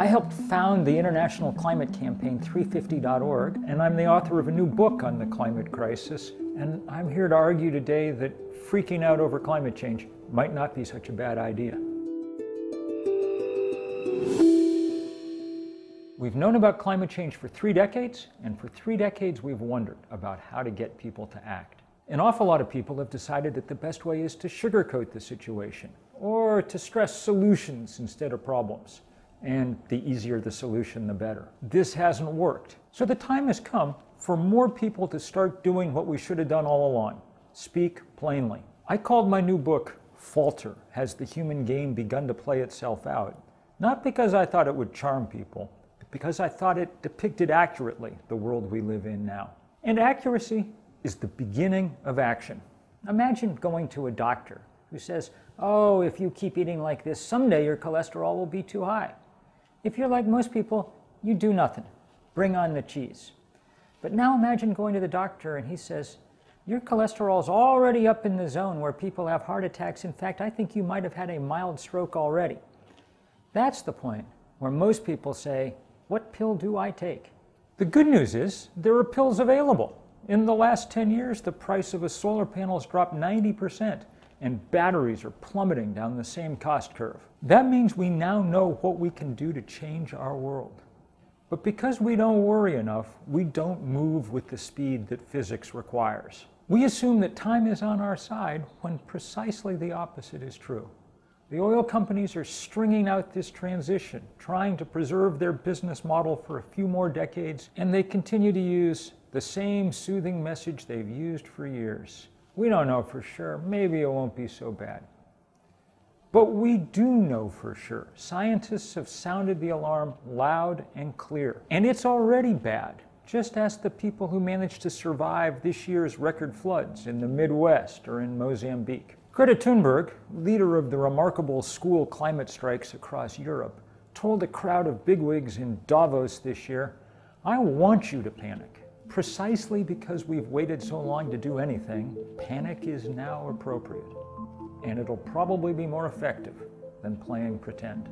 I helped found the international climate campaign 350.org, and I'm the author of a new book on the climate crisis. And I'm here to argue today that freaking out over climate change might not be such a bad idea. We've known about climate change for three decades, and for three decades we've wondered about how to get people to act. An awful lot of people have decided that the best way is to sugarcoat the situation, or to stress solutions instead of problems and the easier the solution, the better. This hasn't worked. So the time has come for more people to start doing what we should have done all along speak plainly. I called my new book Falter Has the Human Game Begun to Play Itself Out? Not because I thought it would charm people, but because I thought it depicted accurately the world we live in now. And accuracy is the beginning of action. Imagine going to a doctor who says, Oh, if you keep eating like this, someday your cholesterol will be too high. If you're like most people, you do nothing. Bring on the cheese. But now imagine going to the doctor and he says, Your cholesterol's already up in the zone where people have heart attacks. In fact, I think you might have had a mild stroke already. That's the point where most people say, What pill do I take? The good news is there are pills available. In the last 10 years, the price of a solar panel has dropped 90% and batteries are plummeting down the same cost curve. That means we now know what we can do to change our world. But because we don't worry enough, we don't move with the speed that physics requires. We assume that time is on our side when precisely the opposite is true. The oil companies are stringing out this transition, trying to preserve their business model for a few more decades, and they continue to use the same soothing message they've used for years. We don't know for sure. Maybe it won't be so bad. But we do know for sure. Scientists have sounded the alarm loud and clear. And it's already bad. Just ask the people who managed to survive this year's record floods in the Midwest or in Mozambique. Greta Thunberg, leader of the remarkable school climate strikes across Europe, told a crowd of bigwigs in Davos this year, I want you to panic. Precisely because we've waited so long to do anything, panic is now appropriate. And it'll probably be more effective than playing pretend.